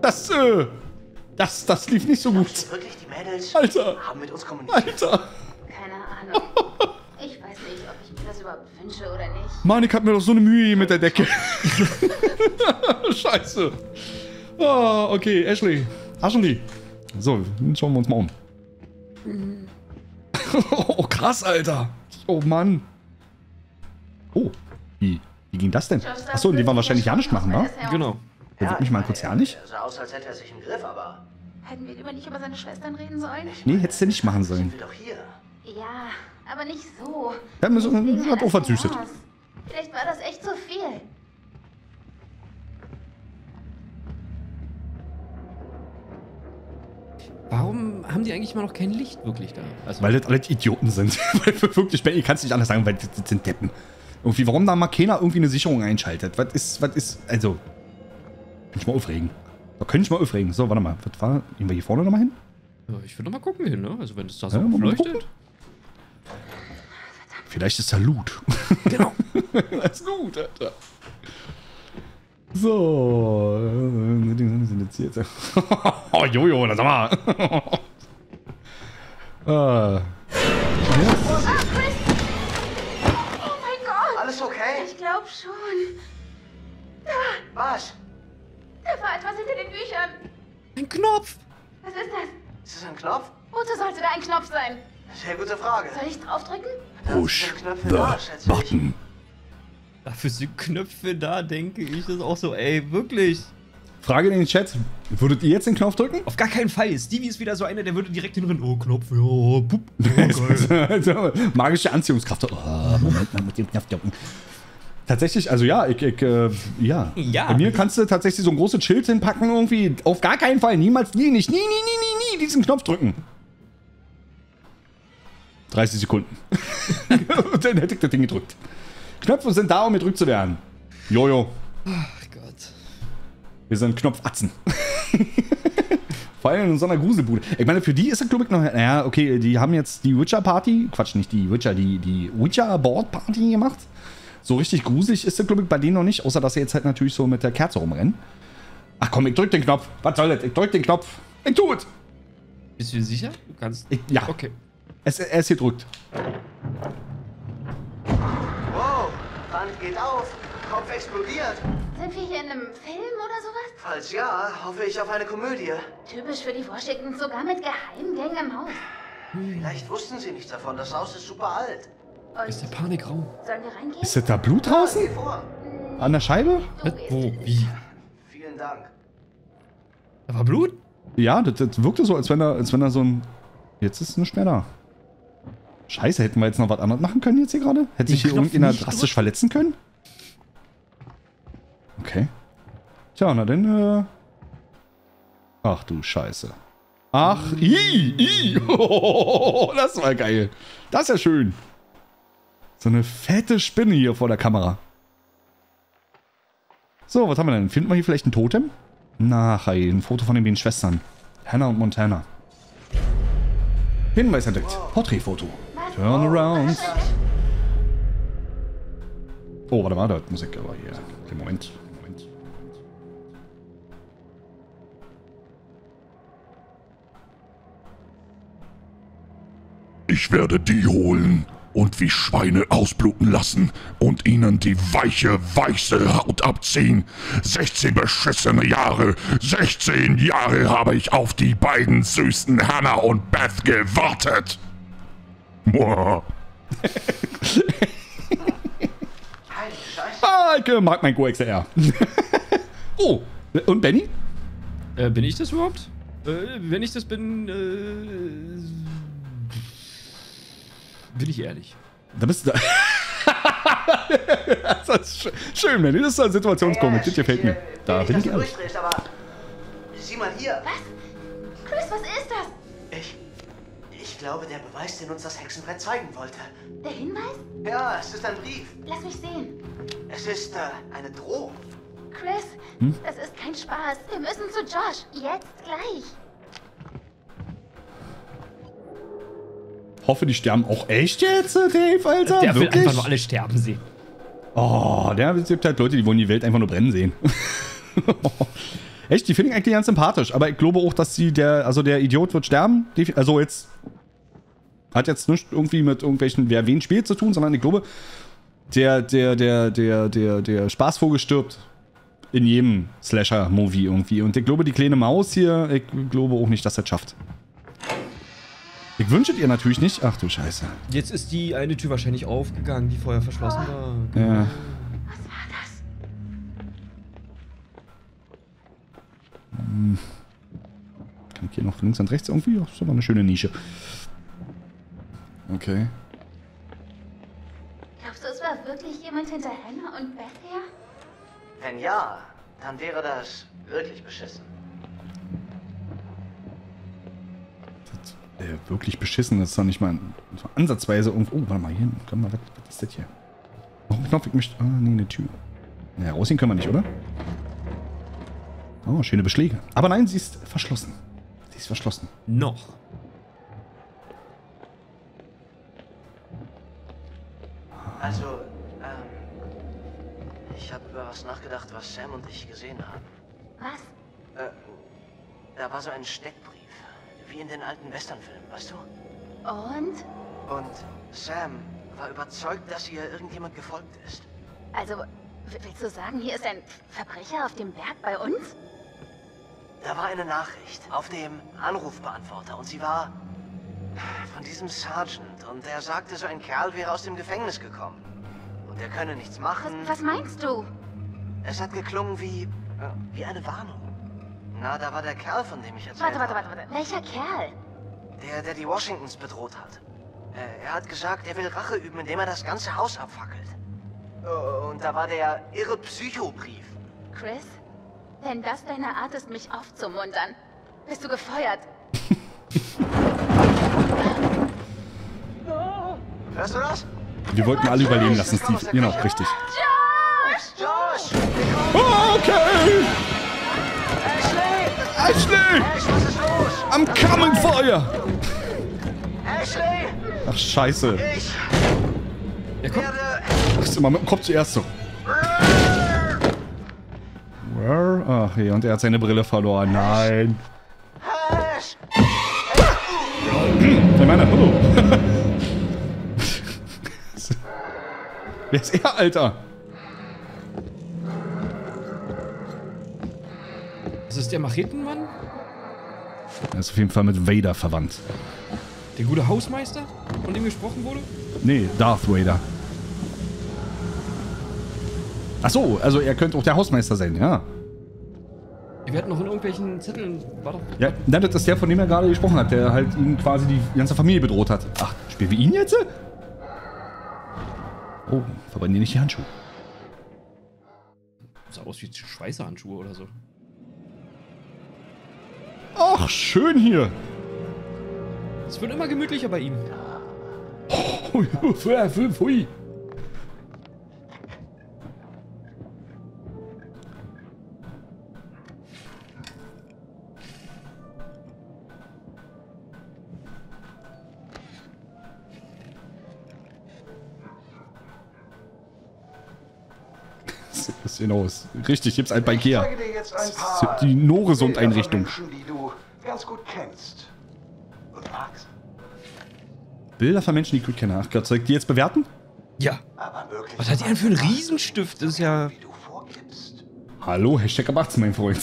Das, äh, das, das lief nicht so gut. Wirklich, die Mädels Alter. haben mit uns kommuniziert. Alter. Keine Ahnung. Ich weiß nicht, ob ich mir das überhaupt wünsche oder nicht. Mann, ich hab mir doch so eine Mühe hier mit der Decke. Scheiße. Ah, okay, Ashley. Ashley. So, dann schauen wir uns mal um. oh, krass, Alter. Oh, Mann. Oh, wie, wie ging das denn? Achso, und die waren wahrscheinlich ja nicht machen, ne? Genau. Der wird mich mal kurz ja nicht? Er sah aus, als hätte er sich im Griff, aber Hätten wir lieber nicht über seine Schwestern reden sollen? Nee, hättest du nicht machen sollen. sind wir doch hier. Ja, aber nicht so. Ja, so- Wegen hat auch. Seance. Vielleicht war das echt zu viel. Warum haben die eigentlich immer noch kein Licht wirklich da? Also, Weil das alles Idioten sind. Weil wir wirklich, ich kann es nicht anders sagen, weil das das sind Deppen. Irgendwie, warum da mal keiner irgendwie eine Sicherung einschaltet? Was ist, was ist, also. Kann ich mal aufregen. Da könnte ich mal aufregen. So, warte mal. Was war, gehen wir hier vorne nochmal hin? ja, ich würde noch mal gucken hin, ne? Also wenn es da so Ja, leuchtet. Vielleicht ist da Loot. Genau. das ist Loot, Alter. So. äh, Die sind jetzt hier jetzt. oh, Jojo, das sag mal. ah. Oh mein Gott! Alles okay? Ich glaube schon. Was? Da war etwas hinter den Büchern. Ein Knopf! Was ist das? Ist das ein Knopf? Wozu sollte da ein Knopf sein? Sehr gute Frage. Soll ich draufdrücken? Push the ich. button. Dafür sind Knöpfe da, denke ich. Das ist auch so, ey, wirklich. Frage in den Chat. Würdet ihr jetzt den Knopf drücken? Auf gar keinen Fall. Stevie ist wieder so einer, der würde direkt hinrennen. Oh, Knopf, ja, pup. Oh, geil. Magische Anziehungskraft. Oh, Moment mal mit dem Knopf drücken. Tatsächlich, also ja, ich, ich äh, ja. Ja. Bei mir kannst du tatsächlich so ein großes Schild hinpacken irgendwie. Auf gar keinen Fall, niemals, nie, nicht, nie, nie, nie, nie, nie diesen Knopf drücken. 30 Sekunden. Und dann hätte ich das Ding gedrückt. Knöpfe sind da, um gedrückt zu werden. Jojo, Ach Gott. wir sind Knopfatzen. Vor allem in so einer Gruselbude. Ich meine, für die ist das, glaube ich, noch. Naja, okay, die haben jetzt die Witcher-Party. Quatsch, nicht die Witcher, die, die Witcher-Board-Party gemacht. So richtig gruselig ist das, glaube ich, bei denen noch nicht. Außer, dass sie jetzt halt natürlich so mit der Kerze rumrennen. Ach komm, ich drück den Knopf. Was soll das? Ich drück den Knopf. Ich tu es. Bist du dir sicher? Du kannst. Ich, ja, Okay. es, er ist gedrückt. Wow, Wand geht auf. Kopf explodiert. Sind wir hier in einem Film oder sowas? Falls ja, hoffe ich auf eine Komödie. Typisch für die Washingtons, sogar mit Geheimgängen im Haus. Vielleicht wussten sie nichts davon. Das Haus ist super alt. Und Ist der Panikraum. sollen wir reingehen? Ist das da Blut draußen? An der Scheibe? Was? Wo? Wie? Vielen Dank. Da war Blut? Ja, das, das wirkte so, als wenn er, als wenn er so ein. Jetzt ist nicht mehr da. Scheiße, hätten wir jetzt noch was anderes machen können jetzt hier gerade? Hätte sich hier Knopf irgendjemand drastisch drücken? verletzen können? Okay. Tja, na dann, äh. Ach du Scheiße. Ach, i, i. Oh, das war geil. Das ist ja schön. So eine fette Spinne hier vor der Kamera. So, was haben wir denn? Finden wir hier vielleicht ein Totem? Na, hey, ein Foto von den beiden Schwestern. Hannah und Montana. Hinweis entdeckt. Porträtfoto. Turn around. Oh, warte mal, da hat Musik aber hier. Okay, Moment. Moment. Ich werde die holen und wie Schweine ausbluten lassen und ihnen die weiche, weiße Haut abziehen. 16 beschissene Jahre, 16 Jahre habe ich auf die beiden süßen Hannah und Beth gewartet. Boah. Ah, ich mag mein GoXR. oh, und Benny? Äh, bin ich das überhaupt? Äh, wenn ich das bin, äh. Bin ich ehrlich. Da bist du. das ist schön, Benny. Das ist ein Situationskomik. Das gefällt mir. Da bin ich du ehrlich. durchdrehst, aber sieh mal hier. Was? Chris, was ist das? Ich, ich glaube, der Beweis, den uns das Hexenbrett zeigen wollte. Der Hinweis? Ja, es ist ein Brief. Lass mich sehen. Es ist äh, eine Drohung. Chris, Hm? das ist kein Spaß. Wir müssen zu Josh. Jetzt gleich. Hoffe, die sterben auch echt jetzt, äh, Dave, Alter. Der will Wirklich? einfach nur alle sterben sehen. Oh, der es gibt halt Leute, die wollen die Welt einfach nur brennen sehen. Echt, die finde ich eigentlich ganz sympathisch. Aber ich glaube auch, dass sie der, also der Idiot wird sterben. Also jetzt hat jetzt nicht irgendwie mit irgendwelchen, wer wen spielt zu tun, sondern ich glaube, der, der, der, der, der, der Spaßvogel stirbt. In jedem Slasher-Movie irgendwie. Und ich glaube, die kleine Maus hier, ich glaube auch nicht, dass er es schafft. Ich wünsche ihr natürlich nicht. Ach du Scheiße. Jetzt ist die eine Tür wahrscheinlich aufgegangen, die vorher verschlossen war. Ja. Was war das? Kann ich hier noch links und rechts irgendwie? Ach, das ist aber eine schöne Nische. Okay. Glaubst du, es war wirklich jemand hinter Hannah und Beth her? Wenn ja, dann wäre das wirklich beschissen. Äh, wirklich beschissen, das ist doch nicht mal so ansatzweise irgendwo. Oh, warte mal, hier. Können wir, was, was ist das hier? Noch ein Knopf, ich möchte. Ah, nee, eine Tür. Naja, rausgehen können wir nicht, oder? Oh, schöne Beschläge. Aber nein, sie ist verschlossen. Sie ist verschlossen. Noch. Also, ähm, ich habe über was nachgedacht, was Sam und ich gesehen haben. Was? Äh, da war so ein Steckbrief, wie in den alten Westernfilmen, weißt du? Und? Und Sam war überzeugt, dass ihr irgendjemand gefolgt ist. Also, willst du sagen, hier ist ein Verbrecher auf dem Berg bei uns? Da war eine Nachricht auf dem Anrufbeantworter und sie war von diesem Sergeant und er sagte, so ein Kerl wäre aus dem Gefängnis gekommen. Und er könne nichts Was, machen. was meinst du? Es hat geklungen wie, wie eine Warnung. Na, da war der Kerl, von dem ich erzählt Warte, warte, habe. warte, warte. Welcher Kerl? Der, der die Washingtons bedroht hat. Äh, er hat gesagt, er will Rache üben, indem er das ganze Haus abfackelt. Oh, Und da war der irre Psychobrief. Chris? Wenn das deine Art ist, mich aufzumuntern, bist du gefeuert. Hörst du das? Wir wollten alle überleben lassen, Steve. Genau, richtig. Josh! Oh, okay! Ashley! Ash, was ist los? I'm coming for you! Ashley! Ach, scheiße. Ich Ja, komm. Ach, ist immer mit dem Kopf zuerst so. Ach, hier, und er hat seine Brille verloren. Nein. Ash! Ich meine, hallo. Wer ist er, Alter? Das ist der Machetenmann? Er ist auf jeden Fall mit Vader verwandt. Der gute Hausmeister, von dem gesprochen wurde? Nee, Darth Vader. Ach so, also er könnte auch der Hausmeister sein, ja. Wir hatten noch in irgendwelchen Zetteln. War doch. Ja, nein, das ist der, von dem er gerade gesprochen hat, der halt ihn quasi die ganze Familie bedroht hat. Ach, spielen wir ihn jetzt? Oh, verbrennen die nicht die Handschuhe. Sah aus wie Schweißerhandschuhe oder so. Ach, schön hier. Es wird immer gemütlicher bei ihm. Hui, hui, hui, hui. Genau, ist richtig, gibt's ein bei Ikea. die Noresund Bilder von Einrichtung. Menschen, die ganz gut kennst und magst. Bilder von Menschen, die ich gut kenne. Ach Gott, soll ich die jetzt bewerten? Ja. Aber möglich. Was hat die denn für einen Riesenstift? Das ist ja. Wie du vorgibst. Hallo, Hashtag ab 18, mein Freund.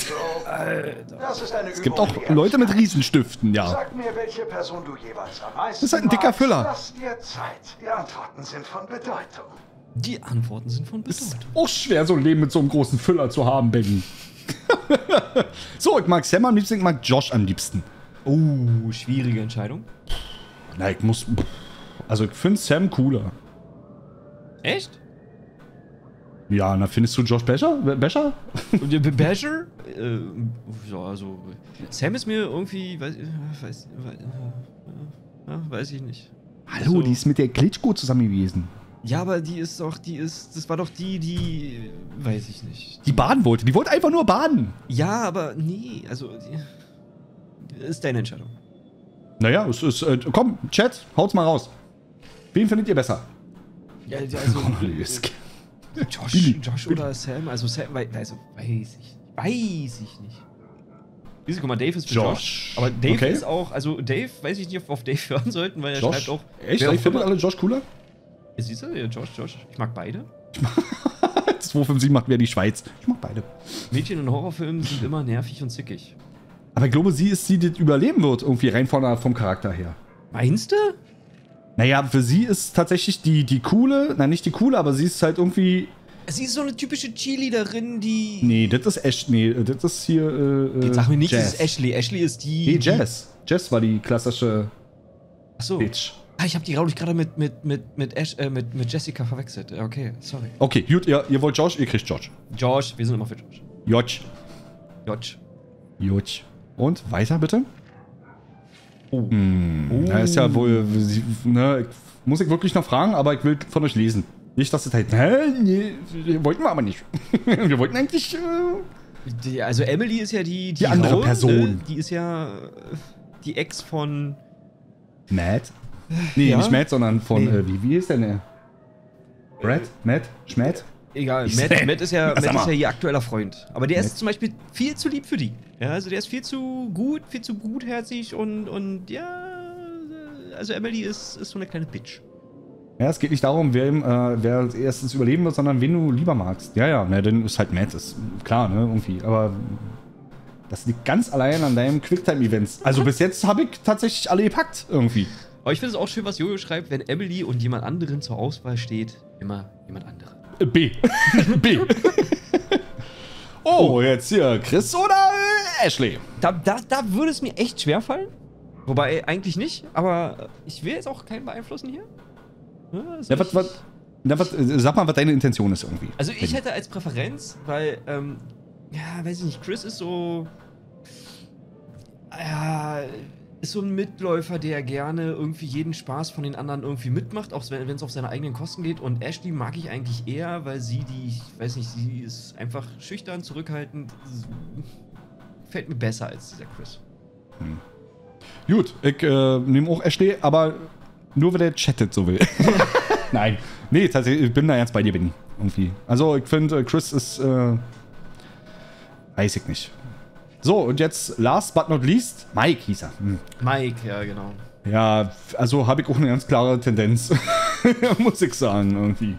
Das ist eine Es gibt auch Leute mit Riesenstiften, ja. Sag mir, welche Person du jeweils am meisten Das ist halt ein dicker. Füller. Lass dir Zeit. Die Antworten sind von Bedeutung. Die Antworten sind von Ist Bedeutung. auch schwer, so ein Leben mit so einem großen Füller zu haben, Baby. so, ich mag Sam am liebsten, ich mag Josh am liebsten. Oh, schwierige Entscheidung. Na, ich muss. Also, ich finde Sam cooler. Echt? Ja, na, findest du Josh Becher? Becher? Basher? Äh, ja, also. Sam ist mir irgendwie. Weiß, weiß, weiß, weiß ich nicht. Hallo, Also- die ist mit der Klitschko zusammen gewesen. Ja, aber die ist doch, die ist, das war doch die, die, weiß ich nicht. Die baden wollte. Die wollte einfach nur baden. Ja, aber nee, also, ist deine Entscheidung. Naja, es ist. Äh, komm, Chat, haut's mal raus. Wen findet ihr besser? Ja, also. Josh, Billy. Josh oder Sam, also Sam, also, weiß ich, weiß ich nicht. Du, guck mal, Dave ist für Josh. Josh. Aber Dave Okay. ist auch, also Dave, weiß ich nicht, ob wir auf Dave hören sollten, weil er Josh? schreibt auch. Echt? Ich finde alle Josh cooler? Siehst du, ja, Josh, Josh. Ich mag beide. 257 macht wer die Schweiz. Ich mag beide. Mädchen in Horrorfilmen sind immer nervig und zickig. Aber ich glaube, sie ist die, die überleben wird, irgendwie rein von vom Charakter her. Meinst du? Naja, für sie ist tatsächlich die, die coole, nein, nicht die coole, aber sie ist halt irgendwie. Sie ist so eine typische Cheerleaderin, die. Nee, das ist Ash, nee, das ist hier. Äh, Jetzt sag mir nicht, Jazz. das ist Ashley. Ashley ist die. Nee, Jazz. Jazz war die klassische Achso. Bitch. Ah, ich habe die, glaube ich, gerade mit, mit, mit, mit, Ash, äh, mit, mit Jessica verwechselt. Okay, sorry. Okay, gut, ihr, ihr wollt Josh, ihr kriegt Josh. Josh, wir sind immer für Josh. Josh. Josh. Josh. Und weiter bitte? Oh. Hm, da ist ja wohl. Ne, muss ich wirklich noch fragen, aber ich will von euch lesen. Nicht, dass es halt. Hä? Nee, wollten wir aber nicht. wir wollten eigentlich. Äh, Die, also Emily ist ja die. Die, andere Raue, Person. Ne? Die ist ja äh, die Ex von. Matt? Nee, Ja? nicht Matt, sondern von. Nee. Äh, wie, wie ist der denn? Brad? Matt? Schmatt? Egal, Matt, Matt, ist ja, Matt ist ja ihr aktueller Freund. Aber der Matt. ist zum Beispiel viel zu lieb für die. Ja, also der ist viel zu gut, viel zu gutherzig und, und ja. Also Emily ist, ist so eine kleine Bitch. Ja, es geht nicht darum, wer, ihm, äh, wer als erstes überleben wird, sondern wen du lieber magst. Ja, ja, ne, dann ist halt Matt, ist klar, ne, irgendwie. Aber das liegt ganz allein an deinem Quicktime-Events. Also bis jetzt habe ich tatsächlich alle gepackt, irgendwie. Aber ich finde es auch schön, was Jojo schreibt, wenn Emily und jemand anderen zur Auswahl steht, immer jemand andere. Äh, B. B. oh, jetzt hier Chris oder Ashley? Da, da, da würde es mir echt schwer fallen. Wobei eigentlich nicht, aber ich will jetzt auch keinen beeinflussen hier. Ja, also Ja, was, was, na, was, äh, sag mal, was deine Intention ist irgendwie. Also ich hätte als Präferenz, weil, ähm, ja, weiß ich nicht, Chris ist so, ja, ist so ein Mitläufer, der gerne irgendwie jeden Spaß von den anderen irgendwie mitmacht, auch wenn es auf seine eigenen Kosten geht. Und Ashley mag ich eigentlich eher, weil sie die, ich weiß nicht, sie ist einfach schüchtern, zurückhaltend, fällt mir besser als dieser Chris. Gut, ich äh, nehme auch Ashley, aber nur wenn der chattet so will. Nein. Nee, tatsächlich, ich bin da jetzt bei dir, Benny. Irgendwie. Also, ich finde, äh, Chris ist. Äh, weiß ich nicht. So, und jetzt, last but not least, Mike hieß er. Hm. Mike, ja, genau. Ja, also habe ich auch eine ganz klare Tendenz. Muss ich sagen, irgendwie.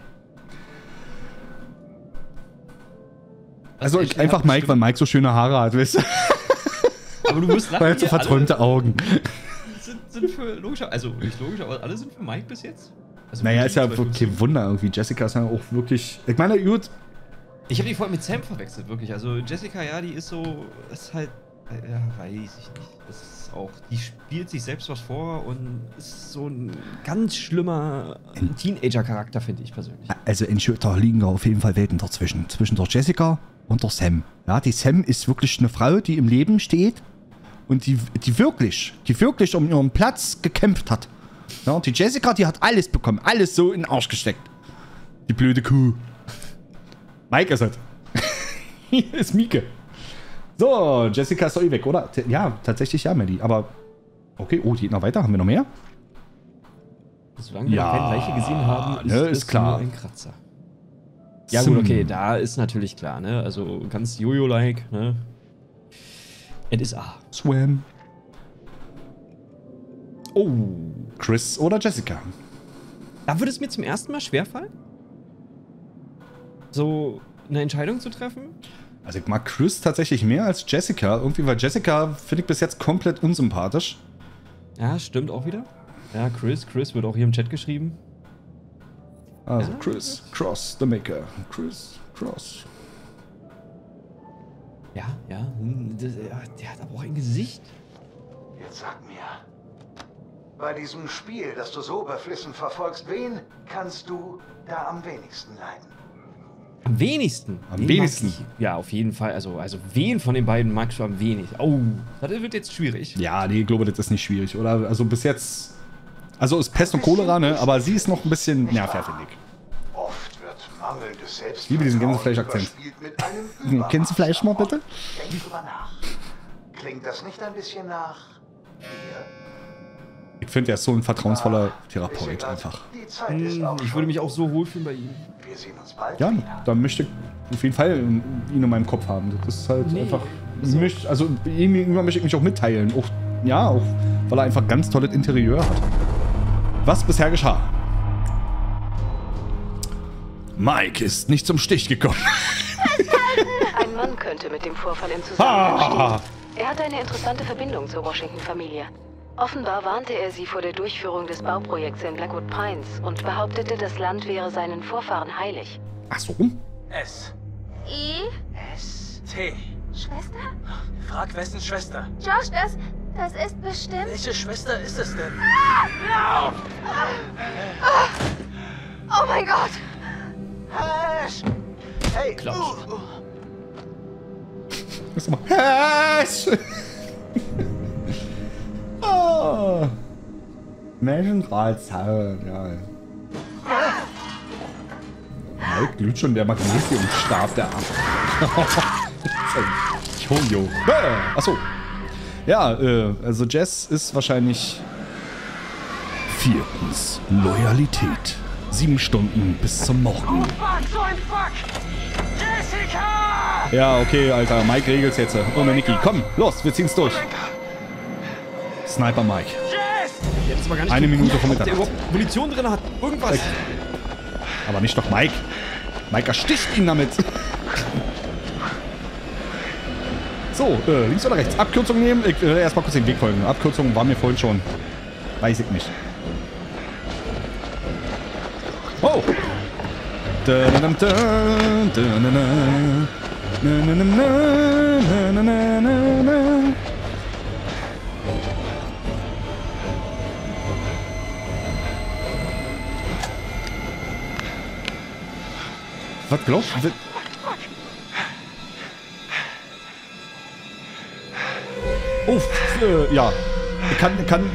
Also, ich, einfach Mike, bestimmt- weil Mike so schöne Haare hat, weißt du? Aber du wirst lachen. Weil er so verträumte Augen. Sind, sind für, logisch, also nicht logisch, aber alle sind für Mike bis jetzt. Also Naja, ist ja kein Wunder irgendwie. Jessica ist ja auch wirklich. Ich meine, gut, Ich habe die vorhin mit Sam verwechselt, wirklich. Also Jessica, ja, die ist so, ist halt, äh, ja, weiß ich nicht. Das ist auch, die spielt sich selbst was vor und ist so ein ganz schlimmer Teenager-Charakter, finde ich persönlich. Also in Shooter liegen da auf jeden Fall Welten dazwischen. Zwischen der Jessica und der Sam. Ja, die Sam ist wirklich eine Frau, die im Leben steht und die, die wirklich, die wirklich um ihren Platz gekämpft hat. Ja, und die Jessica, die hat alles bekommen, alles so in den Arsch gesteckt. Die blöde Kuh. Mike ist es. Hier ist Mieke. So, Jessica ist doch eh weg, oder? Ja, tatsächlich ja, Melly. Aber, okay, oh, die geht noch weiter. Haben wir noch mehr? Solange wir Ja, keine Leiche gesehen haben, ist, ne, ist klar. nur ein Kratzer. Ja gut, okay, da ist natürlich klar, ne? Also ganz Jojo-like, ne? Es ist A. Swam. Oh. Chris oder Jessica? Da würde es mir zum ersten Mal schwerfallen, so eine Entscheidung zu treffen. Also ich mag Chris tatsächlich mehr als Jessica. Irgendwie, weil Jessica finde ich bis jetzt komplett unsympathisch. Ja, stimmt auch wieder. Ja, Chris, Chris wird auch hier im Chat geschrieben. Also Ja. Chris, Cross, the Maker. Chris, Cross. Ja, ja, hm, das, der hat aber auch ein Gesicht. Jetzt sag mir. Bei diesem Spiel, das du so beflissen verfolgst, wen kannst du da am wenigsten leiden? Am wenigsten. Am Wen wenigsten. ich? Ja, auf jeden Fall. Also, also wen von den beiden magst du am wenigsten? Oh, das wird jetzt schwierig. Ja, nee, ich glaube, das ist nicht schwierig, oder? Also bis jetzt. Also ist Pest und Cholera, ne? Aber sie ist noch ein bisschen nerviger, finde ich. Oft wird mangelndes Selbstvertrauen liebe diesen Gänsefleisch-Akzent. überspielt mit einem Gänsefleisch mal bitte? Denk drüber nach. Klingt das nicht ein bisschen nach dir? Ich finde, er ist so ein vertrauensvoller Therapeut einfach. Hm, Ich würde mich auch so wohlfühlen bei ihm. Wir sehen uns bald Ja, da möchte ich auf jeden Fall ihn in meinem Kopf haben. Das ist halt Nee, einfach. so- Möchte, also irgendwann möchte ich mich auch mitteilen. Auch, ja, auch weil er einfach ganz tolles Interieur hat. Was bisher geschah? Mike ist nicht zum Stich gekommen. Ein Mann könnte mit dem Vorfall im Zusammenhang Ah, stehen. Er hat eine interessante Verbindung zur Washington-Familie. Offenbar warnte er sie vor der Durchführung des Bauprojekts in Blackwood Pines und behauptete, das Land wäre seinen Vorfahren heilig. ach so. S. I? S. T. Schwester? Frag wessens Schwester. Josh, das, das ist bestimmt... Welche Schwester ist es denn? Oh mein Gott! Hash! Hey, Klatsch. uh, uh. Das immer. Hash! Oh. Menschenratshaut, ja. Mike glüht schon der Magnesiumstab der ab. Jojo. Äh, Achso. Ja, äh, also Jess ist wahrscheinlich. Viertens. Loyalität. Sieben Stunden bis zum Morgen. Jessica! Ja, okay, Alter. Mike regelt's jetzt. Ohne Niki. Komm, los, wir ziehen's durch. Sniper Mike. Nicht Eine Minute der Mitternacht. überhaupt Munition drin hat. Irgendwas. Aber nicht doch Mike. Mike ersticht ihn damit. So, äh, links oder rechts? Abkürzung nehmen? Ich äh, erstmal kurz den Weg folgen. Abkürzung war mir vorhin schon. Weiß ich nicht. Oh! Was glaubst du? Oh, äh, ja. Ich kann, kann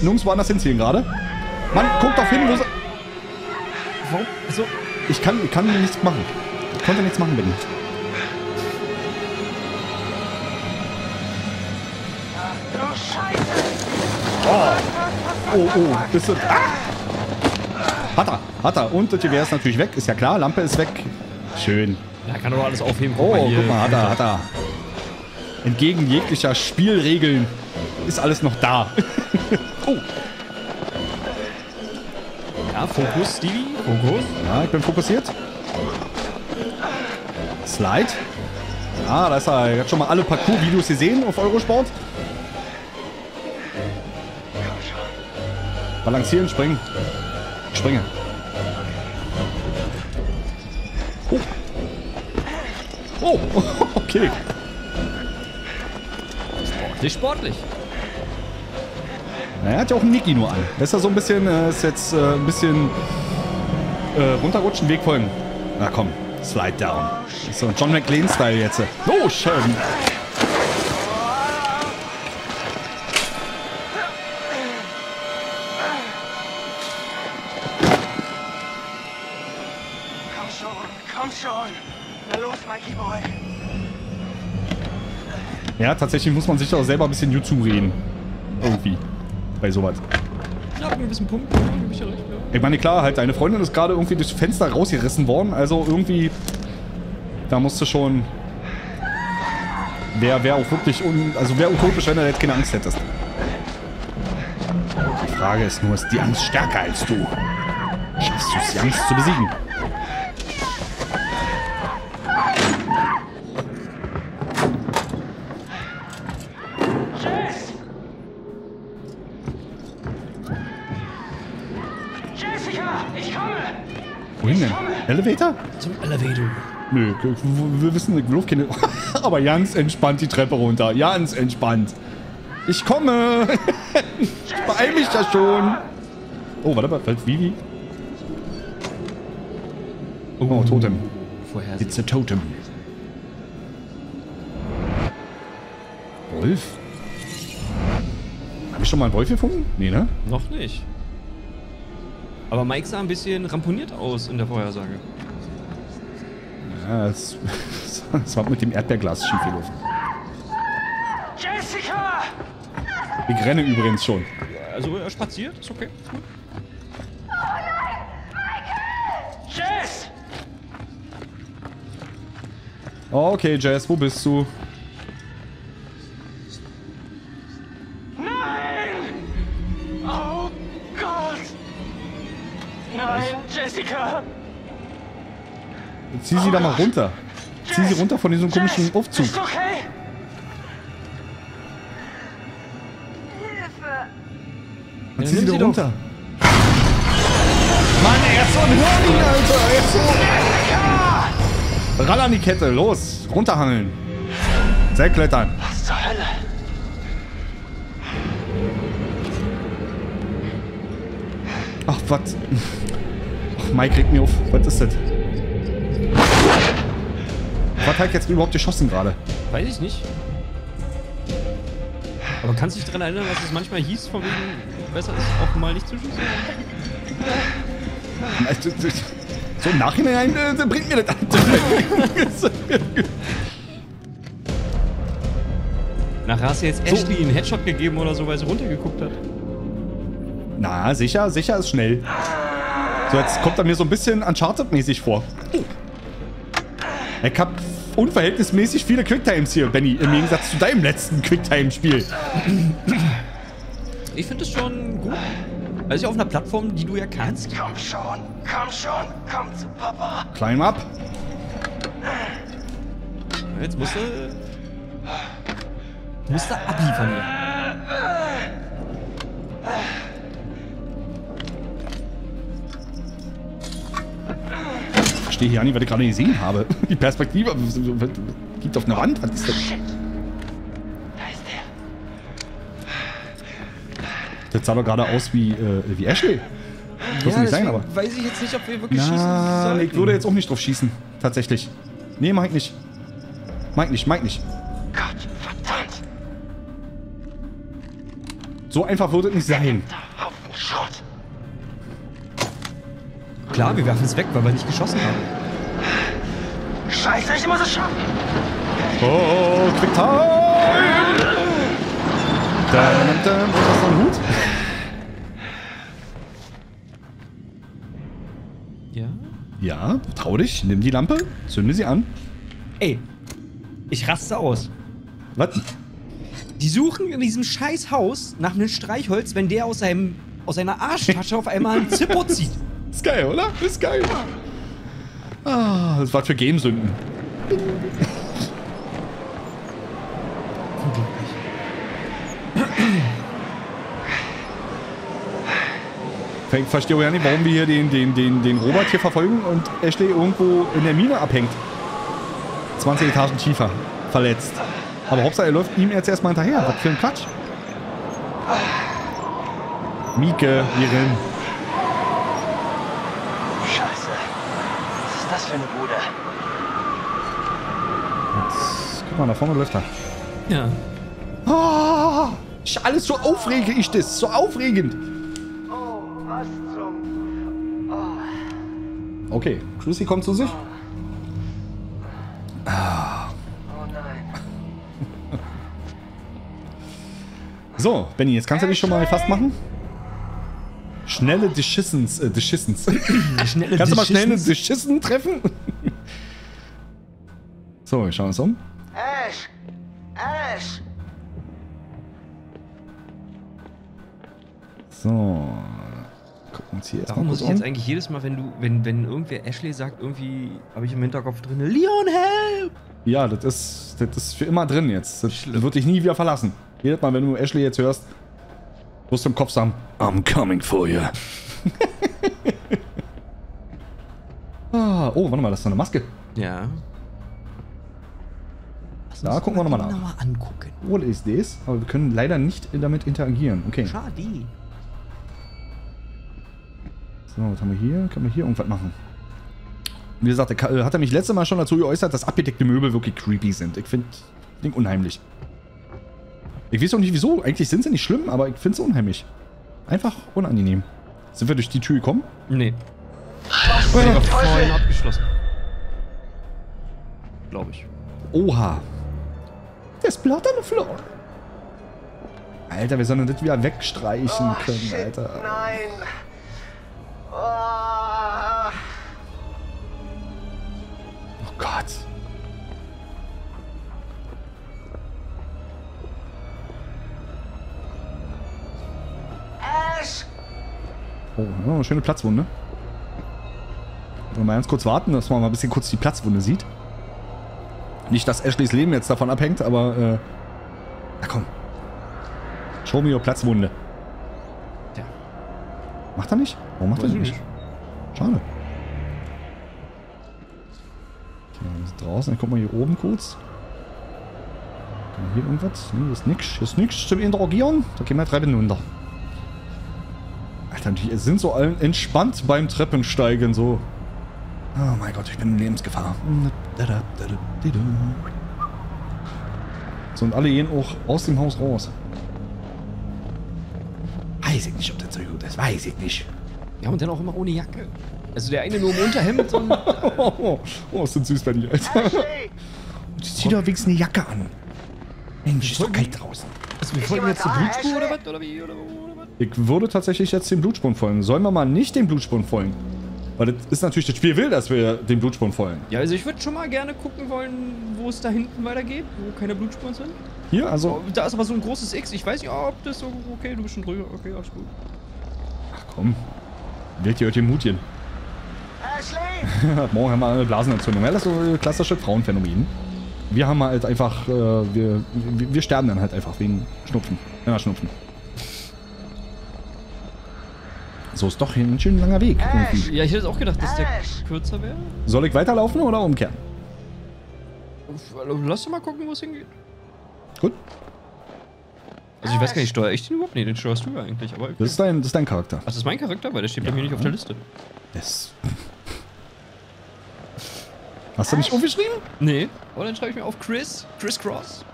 nirgendwo anders hinziehen gerade. Mann, guck doch hin, wo sie... Warum? So, Ich kann, ich kann nichts machen. Ich konnte nichts machen mit ihm. Scheiße! Oh, oh, bist du... Ah! Hat er, hat er. Und das Gewehr ist natürlich weg, ist ja klar. Lampe ist weg. Schön. er kann doch alles aufheben. Oh, hier. guck mal, hat er, hat er. Entgegen jeglicher Spielregeln ist alles noch da. oh, Ja, Fokus, Stevie. Fokus. ja, ich bin fokussiert. Slide. Ah, da ist er. Er hat schon mal alle Parcours-Videos gesehen auf Eurosport. Balancieren, springen. Springe. Oh. Oh, okay. Sportlich, sportlich. Na, er hat ja auch einen Niki nur an. Ist ja so ein bisschen, äh, ist jetzt äh, ein bisschen äh, runterrutschen, Weg folgen. Na komm, slide down. Ist so ein John McLean-Style jetzt. Oh, schön. Ja, tatsächlich muss man sich auch selber ein bisschen YouTube reden. Irgendwie. Bei sowas. Ja, einen gewissen Punkt. Ja, ich recht, ja. Ich meine, klar, halt, deine Freundin ist gerade irgendwie durchs Fenster rausgerissen worden. Also irgendwie, da musste schon... Wäre wär auch wirklich un... Also wäre utopisch, wenn du jetzt keine Angst hättest. Die Frage ist nur, ist die Angst stärker als du? Schaffst du es, die Angst zu besiegen? Elevator? Zum Elevator. Nö, wir wir wissen, auch keine... Aber ganz entspannt die Treppe runter. Ganz entspannt. Ich komme. ich beeil mich da schon. Oh, warte mal. Fällt Vivi? Oh, Totem. Vorher. It's a Totem. Wolf? Hab ich schon mal einen Wolf gefunden? Nee, ne? Noch nicht. Aber Mike sah ein bisschen ramponiert aus in der Vorhersage. Ja, es, es war mit dem Erdbeerglas schiefgelaufen. Jessica! Ich renne übrigens schon. Also er spaziert, ist okay. Gut. Jess! Okay, Jess, wo bist du? Zieh sie da mal runter. Zieh sie runter von diesem komischen Aufzug. Bist du okay? Dann Ja, zieh sie da runter. Mann, er ist so ein Hirni, Alter. Er ist so... Ran an die Kette, los. Runterhangeln. Sehr klettern. Was zur Hölle? Ach, was? Ach, Mike regt mir auf. Was ist das? Was hat jetzt überhaupt geschossen gerade? Weiß ich nicht. Aber kannst du dich daran erinnern, was es manchmal hieß, von wegen besser ist, auch mal nicht zu schießen? Also, So im Nachhinein äh, bringt mir das an. Nachher hast du jetzt Ashley einen Headshot gegeben oder so, weil sie runtergeguckt hat. Na, sicher, sicher ist schnell. So, jetzt kommt er mir so ein bisschen Uncharted-mäßig vor. Ich hab unverhältnismäßig viele Quicktimes hier, Benny, im Gegensatz zu deinem letzten Quicktime-Spiel. Ich finde es schon gut. Also auf einer Plattform, die du ja kannst. Komm schon, komm schon, komm zu Papa. Climb up. Jetzt musst du. Musst du abliefern hier. Verstehe hier nicht, was ich gerade gesehen habe. Die Perspektive gibt auf eine Wand. Was ist das? Da ist er. Das sah doch gerade aus wie, äh, wie Ashley. Muss nicht sein, aber. weiß ich jetzt nicht, ob wir wirklich Na, schießen sollen. ich würde jetzt auch nicht drauf schießen. Tatsächlich. Nee, ich nicht. Ich nicht, ich nicht. Gott, verdammt. So einfach würde es nicht sein. Haufen Schrott. Klar, wir werfen es weg, weil wir nicht geschossen haben. Scheiße, ich muss es schaffen. Oh, Quicktime! Dum, dum, ist das ein Hut? Ja? Ja, trau dich, nimm die Lampe, zünde sie an. Ey, ich raste aus. Was? Die suchen in diesem scheiß Haus nach einem Streichholz, wenn der aus, seinem, aus seiner Arschtasche auf einmal einen Zippo zieht. Ist geil, oder? Ist geil. Ah, das war für Gamesünden. Ich verstehe auch ja nicht, warum wir hier den, den, den, den Robert hier verfolgen und Ashley irgendwo in der Mine abhängt. 20 Etagen tiefer. Verletzt. Aber Hauptsache, er läuft ihm jetzt erstmal hinterher. Was für ein Quatsch. Mieke, hier rein. Scheiße. Was ist das für eine Bude? Jetzt, guck mal, da vorne läuft er. Ja. Ah, ist alles so aufregend ist das. So aufregend. Oh, was zum... Okay, Lucy kommt zu sich. Oh nein. So, Benny, jetzt kannst du dich schon mal fast machen. Schnelle Deschissens. Äh, Deschissens. Schnelle kannst du mal schnell eine Decisions. Deschissen treffen? so, wir schauen uns um. Ash! Ash! So. Gucken wir uns hier erstmal Warum muss ich jetzt um. eigentlich jedes Mal, wenn du, wenn, wenn irgendwer Ashley sagt, irgendwie habe ich im Hinterkopf drin, Leon, help! Ja, das ist, das ist für immer drin jetzt. Das wird dich nie wieder verlassen. Jedes Mal, wenn du Ashley jetzt hörst, wirst du im Kopf sagen, I'm coming for you. ah, oh, warte mal, das ist so eine Maske. Ja. Lass Da gucken wir noch mal nach. genauer angucken. What is this? Aber wir können leider nicht damit interagieren. Okay. Schade. So, was haben wir hier? Können wir hier irgendwas machen? Wie gesagt, äh, hat er mich letztes Mal schon dazu geäußert, dass abgedeckte Möbel wirklich creepy sind. Ich finde Ding unheimlich. Ich weiß auch nicht wieso. Eigentlich sind sie nicht schlimm, aber ich finde es unheimlich. Einfach unangenehm. Sind wir durch die Tür gekommen? Nee. Was Die war zum vorhin abgeschlossen. Glaube ich. Oha. There's blood on the floor. Alter, wir sollen das wieder wegstreichen Oh, können, shit, Alter. Nein. Oh. Oh Gott. Oh, ja, eine schöne Platzwunde. Wollen wir mal ganz kurz warten, dass man mal ein bisschen kurz die Platzwunde sieht. Nicht, dass Ashleys Leben jetzt davon abhängt, aber äh. Na komm. Show me your Platzwunde. Tja. Macht er nicht? Warum macht er Weiß ich nicht? Schade. Okay, wir sind draußen. Dann gucken wir hier oben kurz. Kann hier irgendwas? Nee, hier ist nix. Hier ist nix zum Interagieren. Da gehen wir Treppen runter. Alter, die sind so allen entspannt beim Treppensteigen, so. Oh mein Gott, ich bin in Lebensgefahr. So, und alle gehen auch aus dem Haus raus. Weiß ich nicht, ob das so gut ist. Weiß ich nicht. Ja, und dann auch immer ohne Jacke. Also der eine nur im Unterhemd und. Oh, oh, ist das süß bei dir, Alter. Ashley! Zieh doch wenigstens eine Jacke an. Mensch, ist doch kalt draußen. Also, wir Ist folgen jetzt da, Blutspur oder was? Oder wie? Oder, oder was? Ich würde tatsächlich jetzt den Blutspuren folgen. Sollen wir mal nicht den Blutspuren folgen? Weil das ist natürlich das Spiel will, dass wir den Blutspuren folgen. Ja, also ich würde schon mal gerne gucken wollen, wo es da hinten weitergeht, wo keine Blutspuren sind. Hier, also. Oh, da ist aber so ein großes X. Ich weiß nicht, ob das so. Okay, du bist schon drüber. Okay, alles gut. Ach komm. Wählt ihr euch den Mutchen. Ashley! Morgen haben wir eine Blasenentzündung. Ja, das ist so ein klassisches Frauenphänomen. Wir haben halt einfach. Äh, wir, wir, wir sterben dann halt einfach wegen Schnupfen. Ja, Schnupfen. So ist doch hier ein schön langer Weg. Irgendwie. Ja, ich hätte auch gedacht, dass der kürzer wäre. Soll ich weiterlaufen oder umkehren? Lass doch mal gucken, wo es hingeht. Gut. Also ich weiß gar nicht, steuere ich den überhaupt? Nee, den steuerst du ja eigentlich. Aber Das ist dein, das ist dein Charakter. Ach, das ist mein Charakter, weil der steht bei mir nicht auf der Liste. Das. Hast du nicht umgeschrieben? Nee. Aber dann schreibe ich mir auf Chris. Chris Cross.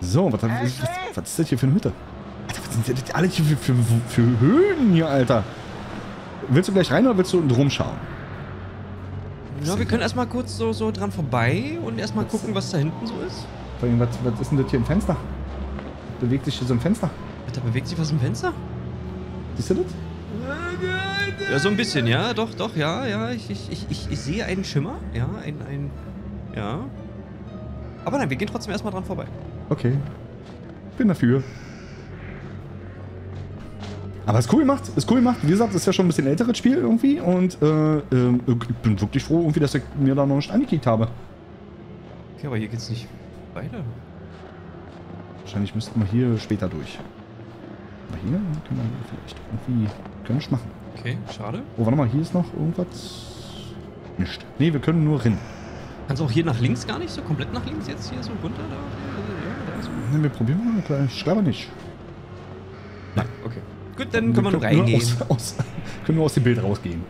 So, was, was, was, was ist das hier für eine Hütte? Alter, was sind das alle hier für, für, für Höhlen hier, Alter? Willst du gleich rein oder willst du drum schauen? Ja, wir können erstmal kurz so, so dran vorbei und erstmal gucken, was da hinten so ist. Vor allem, Was, was ist denn das hier im Fenster? Bewegt sich hier so ein Fenster? Da bewegt sich was im Fenster? Siehst du das? Ja, so ein bisschen, ja, doch, doch, ja, ja. Ich, ich, ich, ich, ich sehe einen Schimmer, ja, ein, ein, ja. Aber nein, wir gehen trotzdem erstmal dran vorbei. Okay. Bin dafür. Aber ist cool gemacht, ist cool gemacht. Wie gesagt, ist ja schon ein bisschen älteres Spiel irgendwie und äh, ähm, ich bin wirklich froh, irgendwie, dass ich mir da noch nicht angekickt habe. Okay, aber hier geht's nicht weiter. Wahrscheinlich müssten wir hier später durch. Aber hier können wir vielleicht irgendwie können wir machen. Okay, schade. Oh, warte mal, hier ist noch irgendwas. Nicht. Nee, wir können nur rennen. Kannst du auch hier nach links gar nicht, so komplett nach links jetzt hier so runter da? Ja, da ist Nee, wir probieren mal. klar, Ich glaube nicht. Nein, okay. Gut, dann können wir nur nur reingehen. aus, aus, können nur aus dem Bild rausgehen.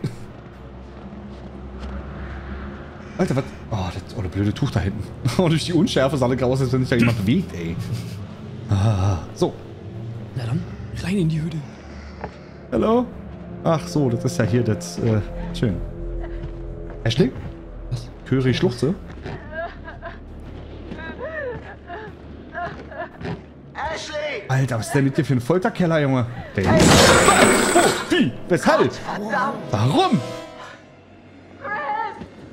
Alter, was? Oh, das, oh, das blöde Tuch da hinten. Oh, durch die Unschärfe sah alle aus, als wenn sich da jemand bewegt, ey. Ah, so. Na dann, rein in die Hütte. Hallo? Ach so, das ist ja hier das, äh, schön. Ashley? Was? Curry Schluchze? Ashley! Alter, was ist denn mit dir für ein Folterkeller, Junge? Der oh, wie? Weshalb? Verdammt! Warum?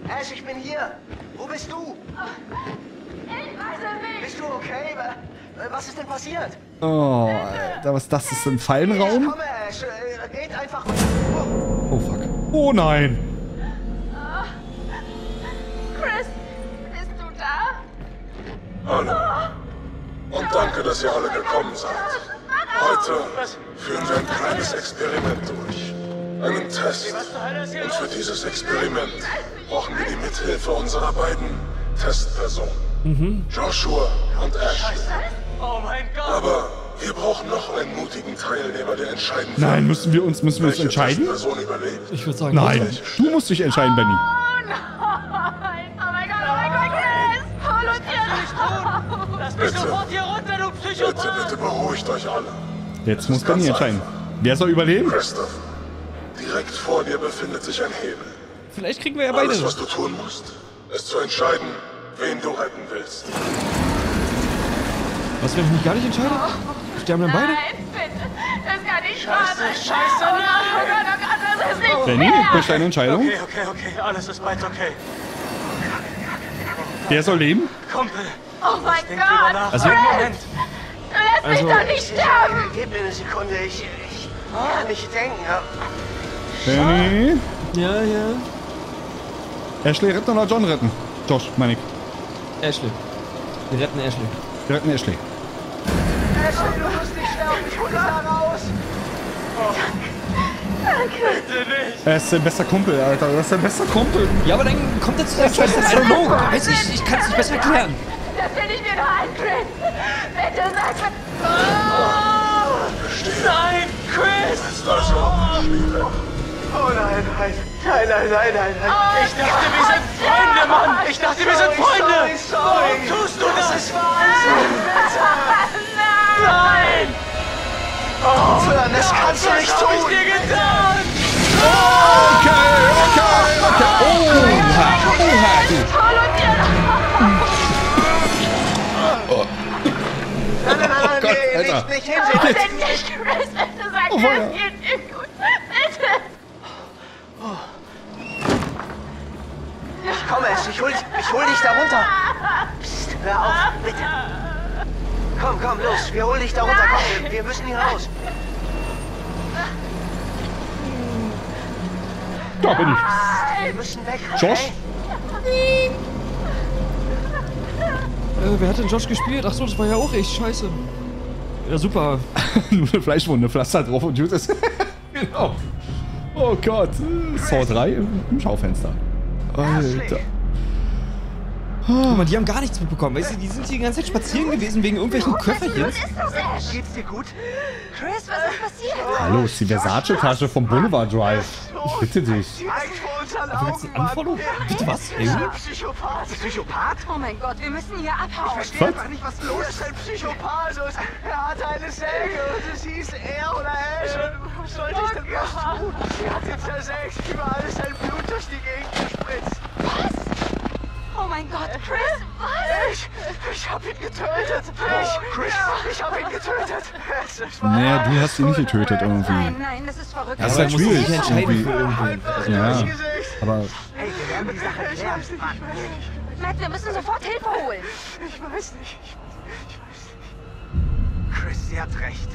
Ash, ich bin hier! Wo bist du? Ich weiß es nicht. Bist du okay? Wa- Was ist denn passiert? Oh, Alter, was ist das? Ist das ein Ich Fallenraum? komme, Oh, fuck. Oh nein! Chris, bist du da? Hallo. Und danke, dass ihr alle gekommen seid. Heute führen wir ein kleines Experiment durch. Einen Test. Und für dieses Experiment brauchen wir die Mithilfe unserer beiden Testpersonen. Joshua und Ashley. Oh mein Gott! Aber wir brauchen noch einen mutigen Teilnehmer, der entscheiden Nein, wird, müssen wir uns, müssen wir uns entscheiden? Ich würde sagen, Nein, du musst dich entscheiden, Benny. Oh nein. Oh mein Gott, oh mein Gott, Chris. Hol uns hier raus. Lass mich Bitte. sofort hier runter, du Bitte, Psychopath! bitte beruhigt euch alle. Jetzt muss Benny entscheiden. Wer soll überleben? Christoph, direkt vor dir befindet sich ein Hebel. Vielleicht kriegen wir ja beide. Alles, was du tun musst, ist zu entscheiden, wen du retten willst. Was, wenn ich mich gar nicht entscheide? Sterben dann beide? Nein, bitte. Das kann nicht sein. Scheiße, oh Gott, oh Gott, oh Gott, das ist nicht Danny, fair. bist deine Entscheidung? Okay, okay, okay, alles ist bald okay. Der soll leben? Kumpel, Oh mein Gott. nach. Also- Moment. Lass Also- mich doch nicht sterben. Gib mir eine Sekunde, ich, ich kann nicht denken. Danny. Ja, ja. Ashley retten oder John retten? Josh, meine ich. Ashley. Wir retten Ashley. Wir retten Ashley. Ashley, du musst nicht sterben, ich hol dich da raus. Er ist dein bester Kumpel, Alter. Das ist dein bester Kumpel. Ja, aber dann kommt er zu seinem Schwester. I don't know. Weiß ich, ich kann es nicht besser erklären. Das will ich mir nur ein, Chris. Bitte sag mir. Nein, Chris! Oh nein, nein, nein, nein, nein, nein, nein. Ich dachte, wir sind Freunde, Mann! Ich dachte, wir sind Freunde! Sorry, sorry. Warum tust du das? Das ist Wahnsinn, Nein! Aufhören, das kannst du nicht Was hab ich tun. dir getan? Okay, okay, okay. Oha, oha. Toll und ihr. Nein, nein, nein, Gott, nee, nicht, nicht Oh, hinsehen. denn nicht, Chris. Bitte sag Oh, mir, es geht dir gut. Bitte. Komm, Ash, ich hol, ich hol dich da runter. Psst, hör auf, bitte. Komm, komm, los, wir holen dich da runter. Komm, wir, wir müssen hier raus. Da bin ich. Wir müssen weg, okay? Josh? Äh, wer hat denn Josh gespielt? Ach so, das war ja auch ich. Scheiße. Ja, super. Nur eine Fleischwunde, Pflaster drauf und gut ist. genau. Oh Gott. Saw 3 im Schaufenster. Alter. Guck mal, die haben gar nichts mitbekommen. Weißt du, die sind hier die ganze Zeit spazieren gewesen wegen irgendwelchen Köfferchen. Was ist das, Ash? Geht's dir gut? Chris, was ist passiert? Hallo, ist die Versace-Tasche vom Boulevard Drive. Ich bitte dich. Du willst ein Anfollow? Bitte was? Ey. Psychopath. Psychopath? Oh mein Gott, wir müssen hier abhauen. verstehe Was? einfach nicht, was los ist. Ein Psychopath. Er hatte eine Säge und es hieß er oder Ash. Und was sollte ich denn was tun? Sie hat ihn zersägt. Überall ist sein Blut durch die Gegend gespritzt. Oh mein Gott, Chris, was? Ich, ich hab ihn getötet. Ich, Chris, ich hab ihn getötet. Naja, du hast ihn nicht getötet Nein, irgendwie. nein, das ist verrückt. Das ist aber halt er schwierig. Irgendwie. einfach Ja. Aber Hey, wir werden die Sache Ich weiß nicht, ich weiß nicht. Matt, wir müssen sofort Hilfe holen. Ich weiß nicht. Ich, ich weiß nicht. Chris, sie hat recht.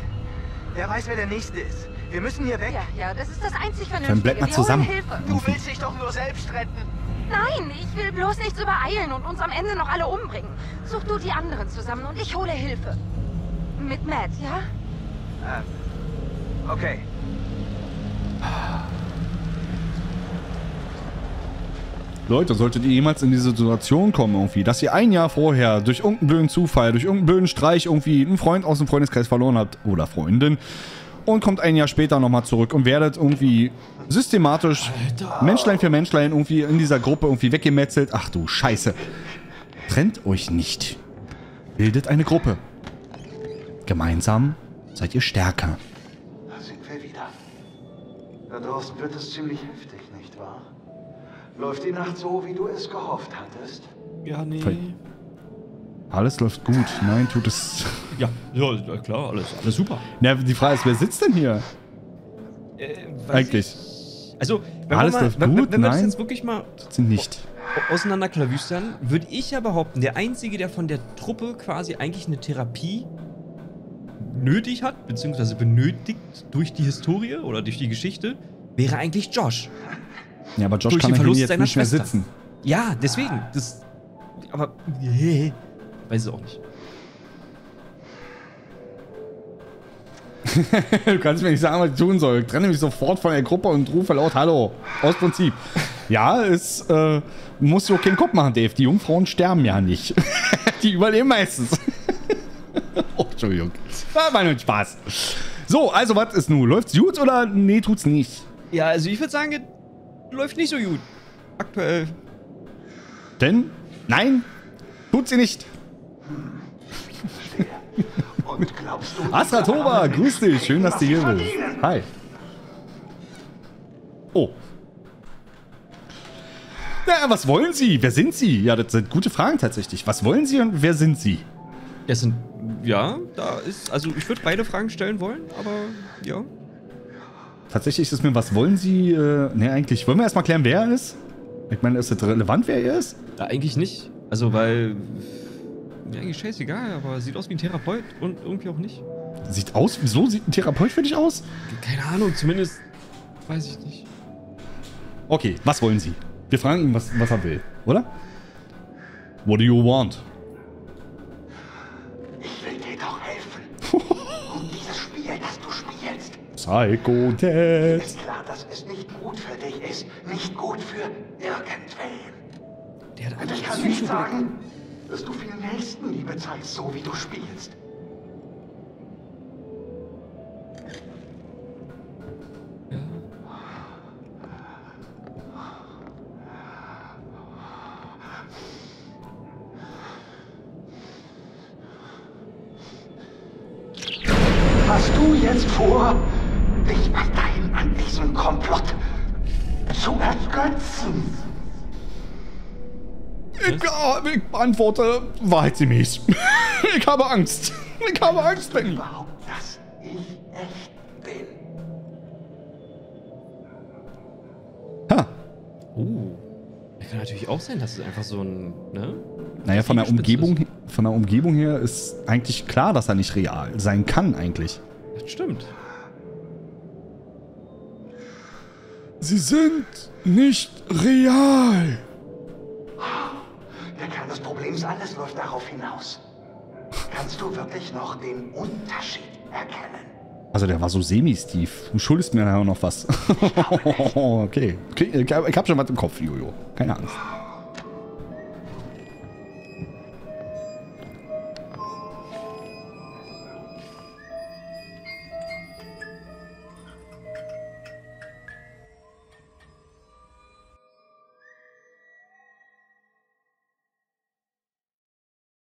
Wer weiß, wer der Nächste ist. Wir müssen hier weg. Ja, ja, das ist das einzig Dann Vernünftige. bleibt mal Wir zusammen. Du willst dich doch nur selbst retten. Nein, ich will bloß nichts übereilen und uns am Ende noch alle umbringen. Such du die anderen zusammen und ich hole Hilfe. Mit Matt, ja? Okay. Leute, solltet ihr jemals in diese Situation kommen irgendwie, dass ihr ein Jahr vorher durch irgendeinen blöden Zufall, durch irgendeinen blöden Streich irgendwie einen Freund aus dem Freundeskreis verloren habt oder Freundin und kommt ein Jahr später nochmal zurück und werdet irgendwie systematisch Menschlein für Menschlein irgendwie in dieser Gruppe irgendwie weggemetzelt. Ach du Scheiße. Trennt euch nicht. Bildet eine Gruppe. Gemeinsam seid ihr stärker. Da sind wir wieder. Da draußen wird es ziemlich heftig, nicht wahr? Läuft die Nacht so, wie du es gehofft hattest? Ja, nee. Alles läuft gut. Nein, tut es. Ja, ja, klar, alles, alles super. Na, die Frage ist, wer sitzt denn hier? Äh, Eigentlich. ich- Also, wenn Alles wir, mal, wenn, wenn wir das jetzt wirklich mal Sind nicht. auseinanderklawüstern, würde ich ja behaupten, der Einzige, der von der Truppe quasi eigentlich eine Therapie nötig hat, beziehungsweise benötigt durch die Historie oder durch die Geschichte, wäre eigentlich Josh. Ja, aber Josh Durch kann den Verlust jetzt seiner nicht mehr Schwester. sitzen. Ja, deswegen. Das. Aber. Nee. Weiß es auch nicht. Du kannst mir nicht sagen, was ich tun soll. Ich trenne mich sofort von der Gruppe und rufe laut Hallo. Aus Prinzip. Ja, es äh, du auch keinen Kopf machen, Dave. Die Jungfrauen sterben ja nicht. Die überleben meistens. oh, Entschuldigung. War mal nur Spaß. So, also was ist nun? Läuft's gut oder nee, tut's nicht? Ja, also ich würde sagen, es läuft nicht so gut. Aktuell. Denn? Nein, tut sie nicht. Und glaubst du... Astra Toba, grüß dich. Schön, dass du hier bist. Hi. Oh. Ja, was wollen Sie? Wer sind Sie? Ja, das sind gute Fragen tatsächlich. Was wollen Sie und wer sind Sie? Es sind, ja, da ist, also ich würde beide Fragen stellen wollen, aber ja. Tatsächlich ist mir, was wollen Sie, äh, ne, eigentlich, wollen wir erstmal klären, wer er ist? Ich meine, ist das relevant, wer er ist? ja eigentlich nicht. Also, weil, mir eigentlich scheißegal, aber sieht aus wie ein Therapeut und irgendwie auch nicht. Sieht aus, wieso sieht ein Therapeut für dich aus? Keine Ahnung, zumindest, weiß ich nicht. Okay, was wollen Sie? Wir fragen ihn, was, was er will, oder? What do you want? Ich will dir doch helfen. Und dieses Spiel, das du spielst, Psycho Dad. ist klar, dass es nicht gut für dich ist. Nicht gut für irgendwen. Der hat Und eigentlich ich kann nicht sagen, dass du viel Nächstenliebe zeigst, so wie du spielst. Hast du jetzt vor, dich weiterhin an diesem Komplott zu ergötzen? Ich, äh, ich beantworte wahrheitsgemäß. ich habe Angst. Ich habe Angst, Benny. Überhaupt, dass ich echt bin. Ha. Oh. Kann natürlich auch sein, dass es einfach so ein, ne? Naja, von der, Umgebung, von der Umgebung her ist eigentlich klar, dass er nicht real sein kann, eigentlich. Das stimmt. Sie sind nicht real. Der Kern des Problems, alles läuft darauf hinaus. Kannst du wirklich noch den Unterschied erkennen? Also der war so semi-Steve. Du schuldest mir nachher noch was. okay. okay. Ich hab schon was im Kopf, Jojo. Keine Angst.